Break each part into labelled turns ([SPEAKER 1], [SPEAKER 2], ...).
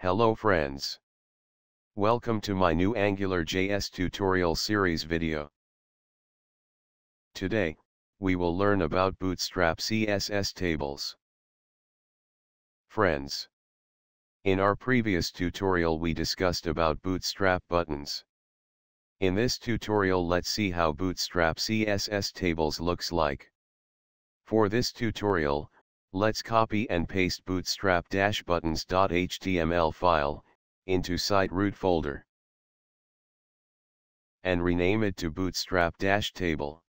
[SPEAKER 1] Hello friends. Welcome to my new AngularJS tutorial series video. Today, we will learn about Bootstrap CSS tables. Friends. In our previous tutorial we discussed about Bootstrap buttons. In this tutorial let's see how Bootstrap CSS tables looks like. For this tutorial, let's copy and paste bootstrap-buttons.html file, into site root folder. And rename it to bootstrap-table.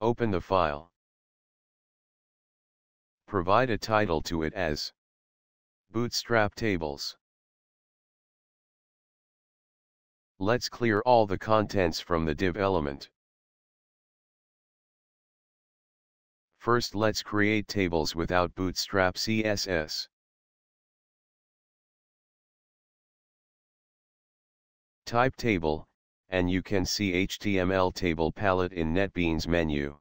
[SPEAKER 1] Open the file. Provide a title to it as Bootstrap Tables. Let's clear all the contents from the div element. First let's create tables without Bootstrap CSS. Type table, and you can see HTML table palette in NetBeans menu.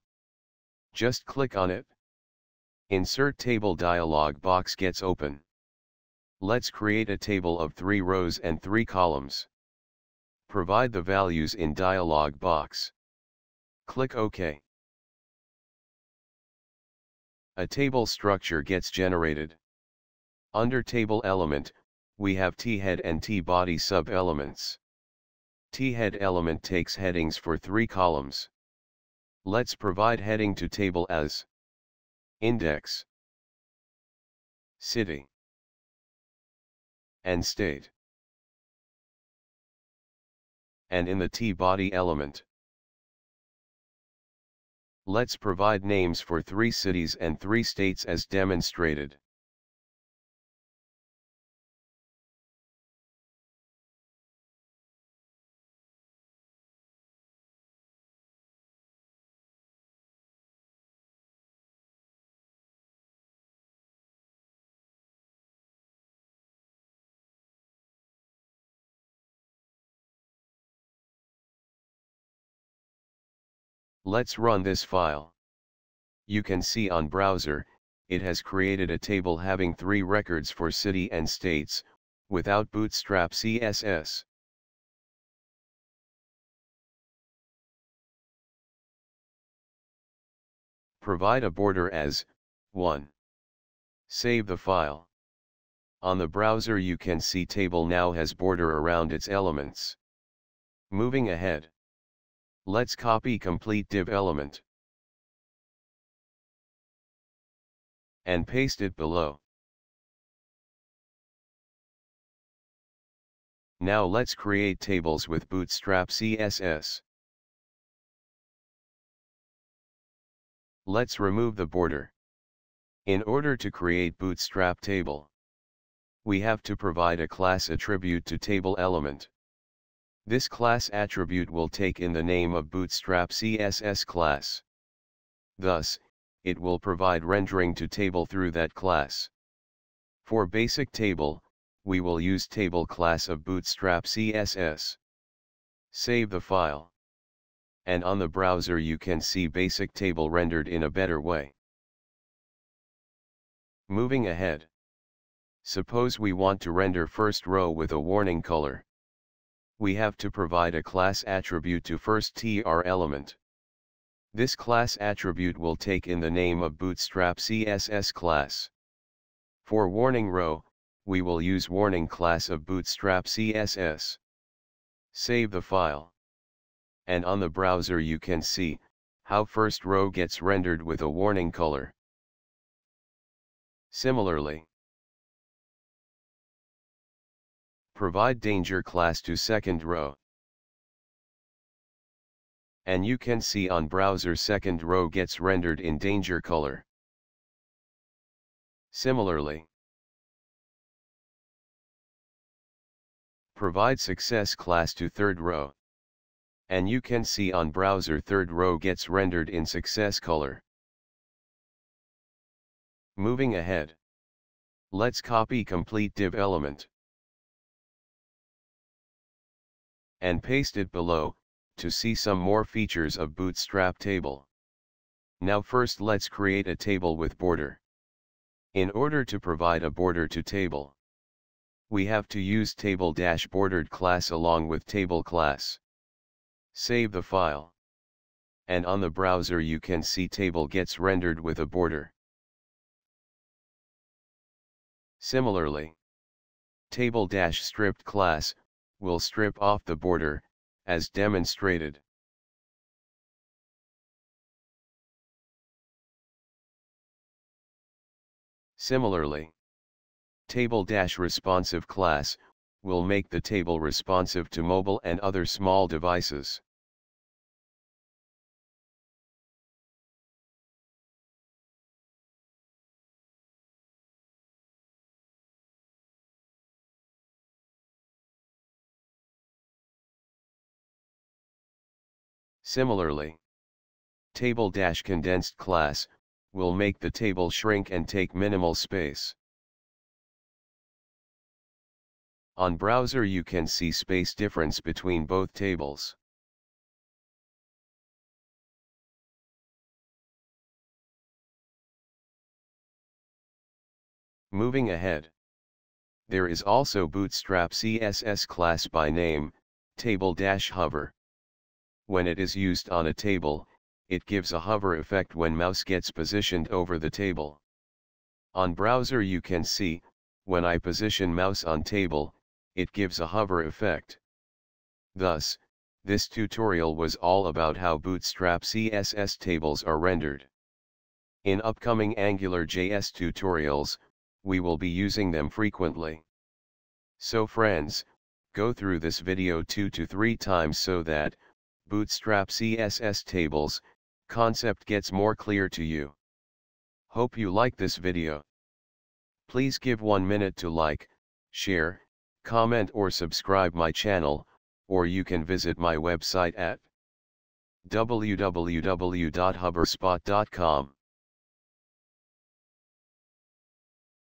[SPEAKER 1] Just click on it. Insert table dialog box gets open. Let's create a table of 3 rows and 3 columns. Provide the values in dialog box. Click OK. A table structure gets generated. Under table element, we have t-head and t-body sub-elements. T-head element takes headings for three columns. Let's provide heading to table as index, city, and state. And in the t-body element, Let's provide names for three cities and three states as demonstrated. Let's run this file. You can see on browser, it has created a table having three records for city and states, without Bootstrap CSS. Provide a border as 1. Save the file. On the browser you can see table now has border around its elements. Moving ahead. Let's copy complete div element. And paste it below. Now let's create tables with Bootstrap CSS. Let's remove the border. In order to create Bootstrap table, we have to provide a class attribute to table element. This class attribute will take in the name of Bootstrap CSS class. Thus, it will provide rendering to table through that class. For basic table, we will use table class of Bootstrap CSS. Save the file. And on the browser you can see basic table rendered in a better way. Moving ahead. Suppose we want to render first row with a warning color we have to provide a class attribute to first tr element. This class attribute will take in the name of Bootstrap CSS class. For warning row, we will use warning class of Bootstrap CSS. Save the file. And on the browser you can see, how first row gets rendered with a warning color. Similarly, Provide danger class to second row. And you can see on browser second row gets rendered in danger color. Similarly, provide success class to third row. And you can see on browser third row gets rendered in success color. Moving ahead. Let's copy complete div element. And paste it below, to see some more features of Bootstrap table. Now first let's create a table with border. In order to provide a border to table, we have to use table-bordered class along with table class. Save the file. And on the browser you can see table gets rendered with a border. Similarly, table-stripped class, will strip off the border, as demonstrated. Similarly, table-responsive class, will make the table responsive to mobile and other small devices. Similarly, table-condensed class, will make the table shrink and take minimal space. On browser you can see space difference between both tables. Moving ahead. There is also Bootstrap CSS class by name, table-hover. When it is used on a table, it gives a hover effect when mouse gets positioned over the table. On browser you can see, when I position mouse on table, it gives a hover effect. Thus, this tutorial was all about how Bootstrap CSS tables are rendered. In upcoming AngularJS tutorials, we will be using them frequently. So friends, go through this video 2 to 3 times so that, Bootstrap CSS tables, concept gets more clear to you. Hope you like this video. Please give one minute to like, share, comment or subscribe my channel, or you can visit my website at www.hubberspot.com.